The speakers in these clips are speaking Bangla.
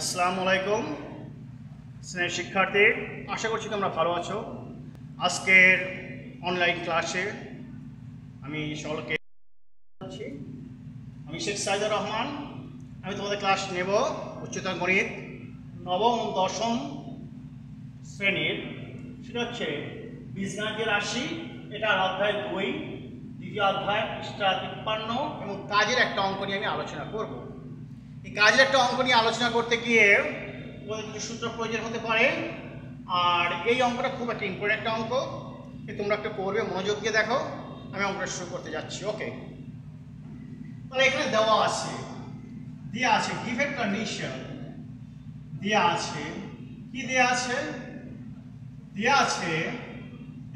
আসসালামু আলাইকুম, স্নেহ শিক্ষার্থী, আশা করছি তোমরা ভালো আছো আজকের অনলাইন ক্লাসে আমি সকলকে। আমি শেখ সাইদুর রহমান, আমি তোমাদের ক্লাস নেব উচ্চতর গণিত নবম দশম শ্রেণির সেটা হচ্ছে বীজগণিতের রাশি এটার অধ্যায় দুই, দ্বিতীয় অধ্যায় পৃষ্ঠা তিপ্পান্ন, এবং কাজের একটা অঙ্ক নিয়ে আমি আলোচনা করব এই কাজের একটা অঙ্ক নিয়ে আলোচনা করতে গিয়ে সূত্র প্রয়োজন হতে পারে। আর এই অঙ্কটা খুব একটা ইম্পর্টেন্ট একটা অঙ্ক। তোমরা একটা করবে, মনোযোগ দিয়ে দেখো। আমি অঙ্কটা শুরু করতে যাচ্ছি ওকে তাহলে এখানে দেওয়া আছে দেওয়া আছে গিভেন কন্ডিশন দেওয়া আছে, কি দেওয়া আছে? দেওয়া আছে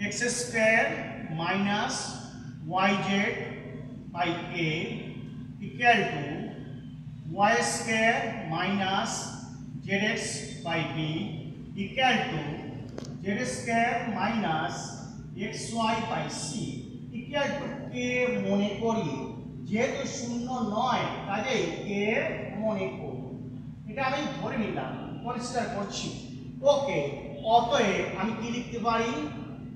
x square minus y z by a equal to minus z x by b equal to z square minus x y by c equal to কে মনে করি যেহেতু শূন্য নয় কাজেই কে মনে করি এটা আমি ধরে নিলাম পরিষ্কার করছি ওকে অতএব আমি কি লিখতে পারি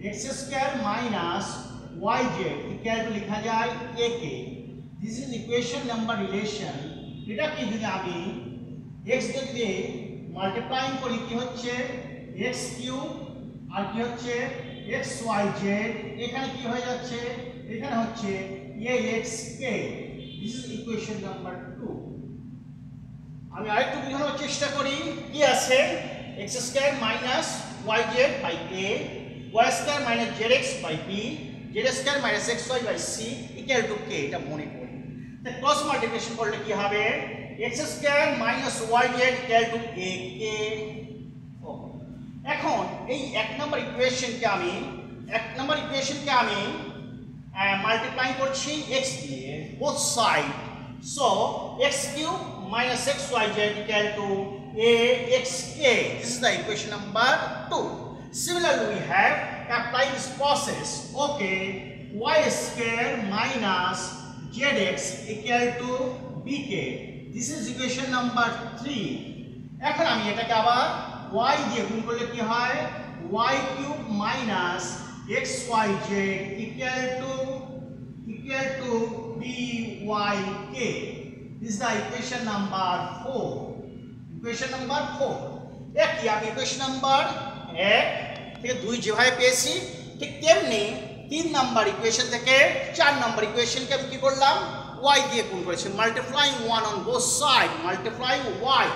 x square minus y z equal to লেখা যায় a k this is equation number relation এটাকে যদি আমি এক্স দিয়ে মাল্টিপ্লাইং করি, কি হচ্ছে? এক্স কিউ আর কি হচ্ছে? এক্স ওয়াই জেড এখানে কি হয়ে যাচ্ছে? এখানে হচ্ছে a x k this is equation number two আমি আরেকটু বোঝানোর চেষ্টা করি, কি আছে? X square minus y z by a y square minus z x by b z square minus x y by c equal to k এটা মনে ক্রস মাল্টিপ্লিকেশন করলে কি হবে x square minus y z equal to a k এখন এই এক নম্বর ইকুয়েশনকে আমি এক নম্বর ইকুয়েশনকে আমি মাল্টিপ্লাই করছি এক্স দিয়ে both side so x cube minus xyz equal to axk. This is the equation number 2. Similarly, we have apply this process. Okay, y square minus zx equal to bk. This is equation number 3. এখন আমি এটাকে আবার y দিয়ে গুণ করলে কি হয় y cube minus xyz equal to equal to byk. This is the equation number 4. Equation number 4. একই আমি equation number 1 থেকে 2 যেভাবে পেয়েছি ঠিক তেমনি 3 নাম্বার ইকুয়েশন থেকে 4 নাম্বার ইকুয়েশনকে আমি কি করলাম y দিয়ে গুণ করেছি multiplying 1 on both side multiplying y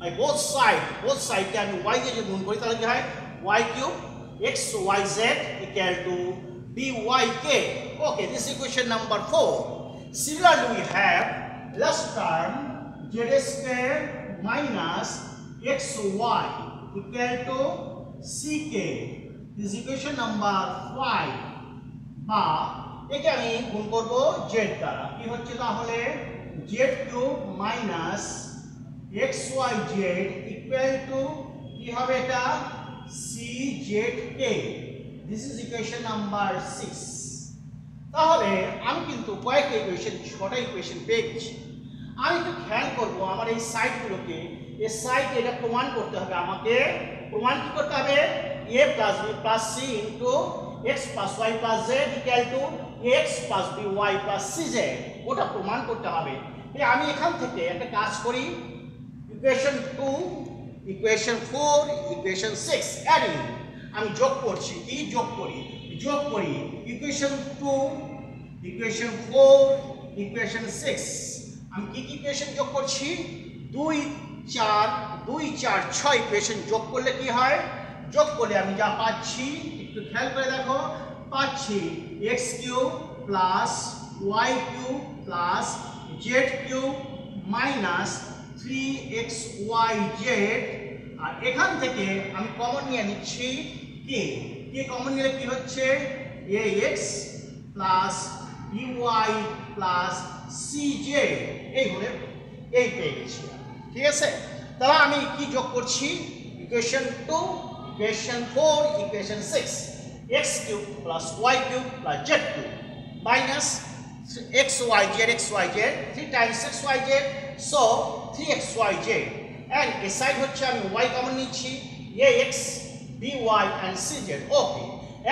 by both side both সাইডকে আমি y দিয়ে যদি গুণ করি তাহলে কি হয় y cube x y z equal to byk okay this is equation number 4 similarly we have last term z square minus xy equal to ck this is equation number 5 বা একে আমি গুণ করব জেড দ্বারা। কি হচ্ছে তাহলে? Z cube minus x y z equal to কি হবে এটা? czk this is equation number six তাহলে আমি কিন্তু কয়েকটা ইকুয়েশন ছটা ইকুয়েশন পেয়ে গেছি। আমি একটু খেয়াল করব আমার এই সাইডগুলোকে এই সাইড এটা প্রমাণ করতে হবে আমাকে। প্রমাণ কি করতে হবে? A plus b plus c into x plus y plus z equal to x plus b y plus c z ওটা প্রমাণ করতে হবে। আমি এখান থেকে একটা কাজ করি। Equation two equation four equation six adding আমি যোগ করছি। কি যোগ করি? যোগ করি equation two equation four equation six আমি কি কি ইকুয়েশন যোগ করছি? দুই, চার দুই, চার, ছয় ইকুয়েশন যোগ করলে কি হয়? যোগ করলে আমি যা পাচ্ছি একটু খেয়াল করে দেখো, পাচ্ছি x cube plus y cube plus z cube minus three x y z আর এখান থেকে আমি কমন নিয়ে নিচ্ছি কে? কে কমন নিলে কি হচ্ছে? A x plus y plus c z এই হলে এই পেয়ে গেছি। ঠিক আছে? তাহলে আমি কি যোগ করছি? Equation two plus z cube minus x y z x y z 3 times x y z, so 3 x y z. And a side হচ্ছে আমি ওয়াই কমন নিচ্ছি y and c z okay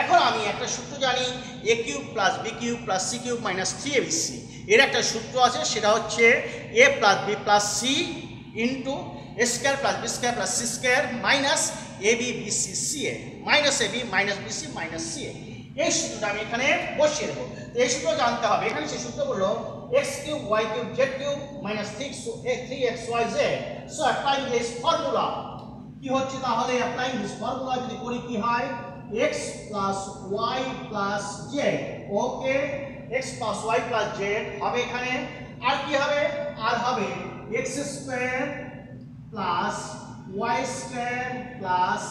এখন আমি একটা সূত্র জানি a cube plus b cube plus c cube minus three a b c এর একটা সূত্র আছে, সেটা হচ্ছে a plus b plus c into a square plus b square plus c square minus a b b c a minus a b minus b c minus c a. এই সূত্রটা আমি এখানে বসিয়ে দেবো। তো এই সূত্র জানতে হবে। এখানে সেই সূত্র হলো x cube y cube z cube minus three three x y z so applying this formula কি হচ্ছে তাহলে? অ্যাপ্লাইং দিস ফর্মুলা যদি করি কি হয়? X plus y plus z okay x plus y plus z হবে এখানে। আর কি হবে? আর হবে x square plus y square plus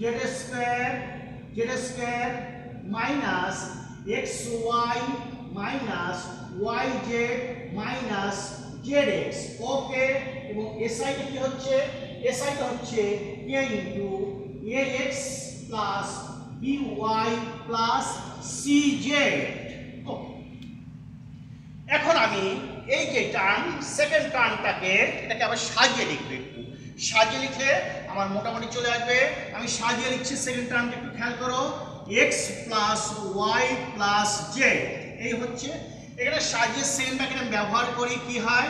z square z square minus y minus z minus x okay এবং এসআইটা কি হচ্ছে? এসআইটা হচ্ছে k into x plus y plus z এখন আমি এই যে টার্ম সেকেন্ড টার্মটাকে এটাকে আবার সাজিয়ে লিখব একটু। সাজিয়ে লিখলে আমার মোটামুটি চলে আসবে। আমি সাজিয়ে লিখছি সেকেন্ড টার্মটা একটু খেয়াল করো। X plus y plus z এই হচ্ছে। এখানে সাজিয়ে সেকেন্ড ব্র্যাকেট ব্যবহার করি, কি হয়?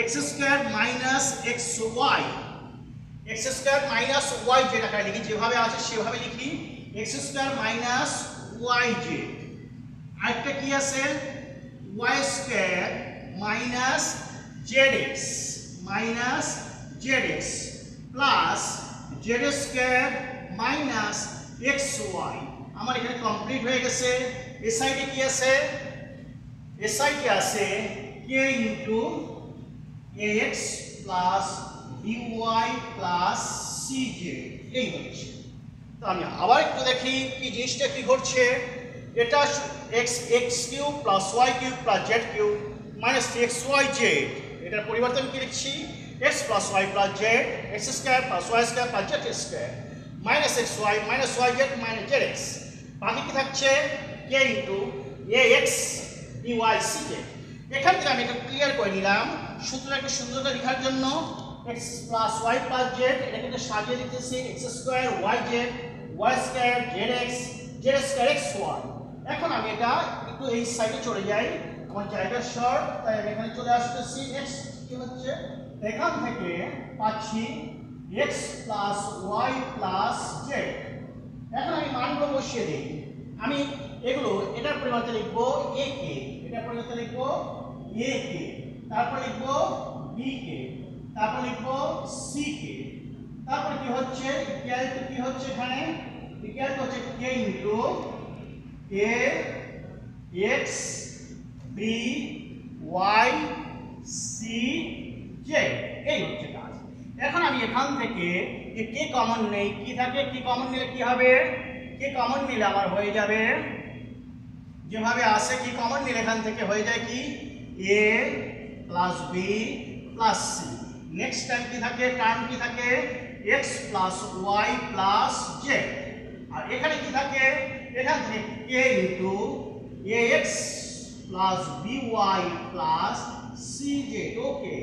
X square minus x y x square minus y z আকারে লিখি, যেভাবে আছে সেভাবে লিখি। X square minus y z আরেকটা কি আছে? Y square minus z x minus x plus z square minus x y আমার এখানে কমপ্লিট হয়ে গেছে। এ সাইডে কি আছে? এ সাইডে আছে k into a x plus b y plus c z এই হচ্ছে। তো আমি আবার একটু দেখি কি জিনিসটা কি ঘটছে। এটা x x cube plus y cube plus z cube minus x y z এটার পরিবর্তন কি লিখছি? Plus z x square plus y square plus z square minus x y minus y z minus z x বাকি কি থাকছে? K into y c z এখান থেকে আমি এটা ক্লিয়ার করে নিলাম। সূত্রটা একটু সুন্দরতা লেখার জন্য x plus y plus z এটাকে একটু সাজিয়ে square y z y square z x z x y এখন আমি এটা একটু এই সাইডে চলে যাই। আমার জায়গা শর্ট তাই আমি এখানে চলে আসতেছি। নেক্সট কি হচ্ছে? এখান থেকে পাচ্ছি x plus y plus z এখন আমি মানগুলো বসিয়ে দিই। আমি এগুলো এটার পরিবর্তে লিখব এ কে, এটার পরিবর্তে লিখব এ কে, তারপর লিখব বি কে, তারপর লিখব সি কে। তারপর কি হচ্ছে? ইকুয়াল টু কি হচ্ছে এখানে? ইকুয়াল টু হচ্ছে K into A X B Y C J এই হচ্ছে কাজ। এখন আমি এখান থেকে কে কমন নেই, কি থাকে, কি কমন নিলে কি হবে? কে কমন নিলে আমার হয়ে যাবে? যেভাবে আসে, কি কমন নিলে এখান থেকে হয়ে যায় কি? A plus b plus c next time কি থাকে? টার্ম কি থাকে? X plus y plus z আর এখানে কি থাকে? এখান থেকে k into a x plus b y plus c z okay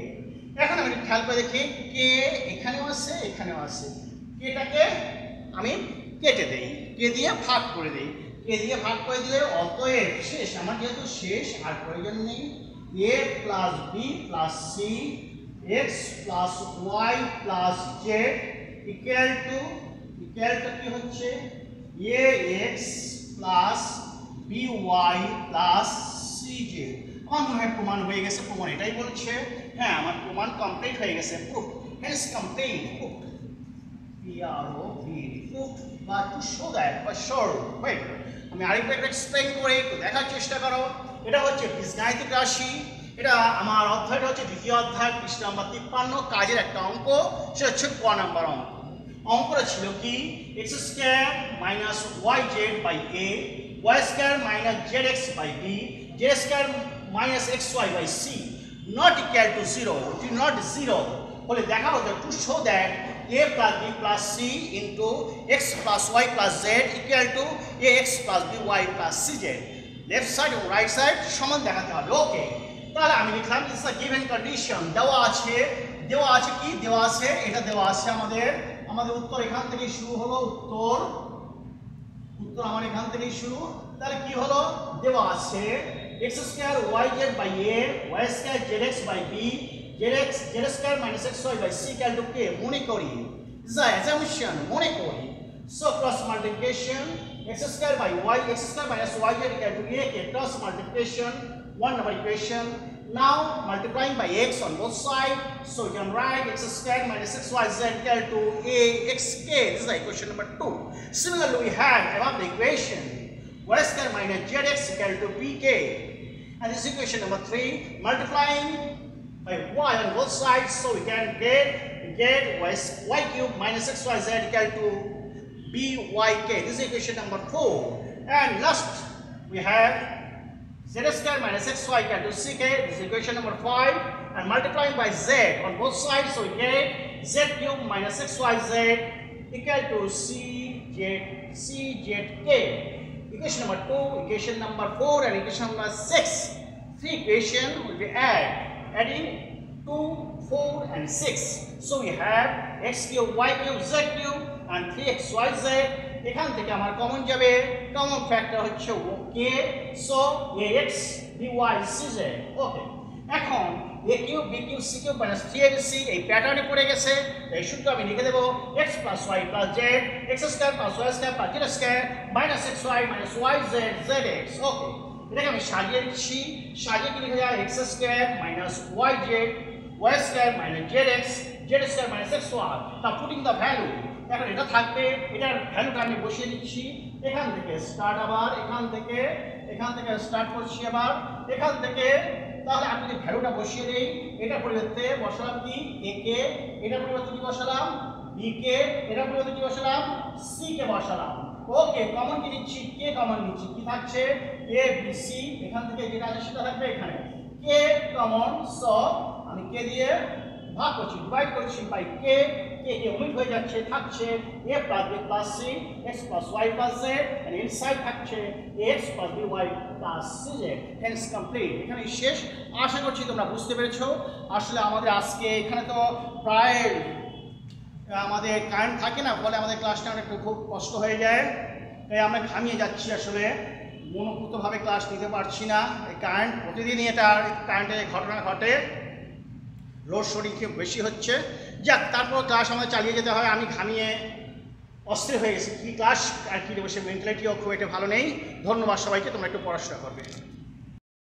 এখন আমি খেয়াল করে দেখি, কে এখানেও আছে এখানেও আছে। কেটাকে আমি কেটে দেই, কে দিয়ে ভাগ করে দেই। কে দিয়ে ভাগ করে দিলে অতএব শেষ, আমার যেহেতু শেষ, আর প্রয়োজন নেই a plus b plus c x plus y plus z equal to equal to কি হচ্ছে? A x plus b y plus c z আমার মনে হয় প্রমাণ হয়ে গেছে, প্রমাণ এটাই বলছে। হ্যাঁ আমার প্রমাণ কমপ্লিট হয়ে গেছে। Proof hence complete proof P R O V proof বা টু শো দ্যাট বা শোর ওয়েট আমি আরেকটা একটু এক্সপ্লেন করে একটু দেখার চেষ্টা করো। এটা হচ্ছে বীজগাণিতিক রাশি। এটা আমার অধ্যায়টা হচ্ছে দ্বিতীয় অধ্যায়, পৃষ্ঠ নাম্বার তিপ্পান্ন, কাজের একটা অঙ্ক। সেটা হচ্ছে ক নাম্বার অঙ্ক। অঙ্কটা ছিল কি? X square minus y z by a y square minus z x by b z square minus x y by c not equal to zero it not zero বলে দেখা হতো to show that a plus b plus c into x plus y plus z equal to ax plus by plus cz. Left side এবং রাইট সাইড সমান দেখাতে হবে। ওকে তাহলে আমি লিখলাম ইটস আ গিভেন কন্ডিশন দেওয়া আছে। দেওয়া আছে কি? দেওয়া আছে। এটা দেওয়া আছে আমাদের। আমাদের উত্তর এখান থেকে শুরু হলো। উত্তর। উত্তর আমার এখান থেকেই শুরু। তাহলে কি হলো? দেওয়া আছে। x square y z by a y square z x by b z x z square minus x y by c equal to কে মনে করি ইজ আ অ্যাসাম্পশন মনে করি so cross multiplication x square by y x square minus y z equal to a K cross multiplication one number equation now multiplying by x on both sides so you can write x squared minus xyz equal to a xk this is the equation number 2 similarly we have above the equation y squared minus zx equal to bk and this is equation number 3 multiplying by y on both sides so we can get get y, y cube minus xyz equal to byk this is equation number 4 and last we have z square minus xy equal to ck this is equation number 5 and multiplying by z on both sides so we get z cube minus xyz equal to cz czk equation number 2 equation number 4 and equation number 6 three equation will be add adding 2 4 and 6 so we have x cube y cube z cube and 3xyz এখান থেকে আমার কমন যাবে কমন ফ্যাক্টর হচ্ছে কে so a x d y c z okay এখন a cube, b cube, c cube minus three a c এই প্যাটার্নে পড়ে গেছে, এই সূত্র আমি লিখে দেবো x plus y plus z x square plus y square plus z square minus x y minus y z z x okay এটাকে আমি সাজিয়ে দিচ্ছি সাজিয়ে কি লিখে যায় x square minus y z y square minus z x z square minus x y তা পুটিং দ্য ভ্যালু এখন এটা থাকবে, এটার ভ্যালুটা আমি বসিয়ে দিচ্ছি। এখান থেকে স্টার্ট আবার, এখান থেকে এখান থেকে স্টার্ট করছি আবার, এখান থেকে তাহলে আমি যদি ভ্যালুটা বসিয়ে দিই, এটা পরিবর্তে বসালাম কি? এ কে এটার পরিবর্তে কি বসালাম? বি কে এটার পরিবর্তে কি বসালাম? সি কে বসালাম। ওকে কমন কি নিচ্ছি কে কমন নিচ্ছি। কি থাকছে? এ বি সি এখান থেকে যেটা আছে সেটা থাকবে এখানে। কে কমন স আমি কে দিয়ে ভাগ করছি ডিভাইড করছি বাই কে কে ওমিট হয়ে যাচ্ছে, থাকছে a plus b plus c, x plus y plus z and inside থাকছে, x plus by plus cz hence complete এখানে শেষ। আশা করছি তোমরা বুঝতে পেরেছ। আসলে আমাদের আজকে এখানে তো প্রায় আমাদের কারেন্ট থাকে না, ফলে আমাদের ক্লাসটা একটু খুব কষ্ট হয়ে যায়। তাই আমরা ঘামিয়ে যাচ্ছি আসলে। মনোভূতভাবে ক্লাস নিতে পারছি না। এই কারেন্ট প্রতিদিনই এটা কারেন্টের ঘটনা ঘটে। লোড শোডিং খুব বেশি হচ্ছে। যাক, তারপর ক্লাস আমাদের চালিয়ে যেতে হয়। আমি ঘামিয়ে অস্থির হয়ে গেছি। কী ক্লাস আর কী দেবো? সে মেন্টালিটিও খুব একটা ভালো নেই। ধন্যবাদ সবাইকে, তোমরা একটু পড়াশোনা করবে।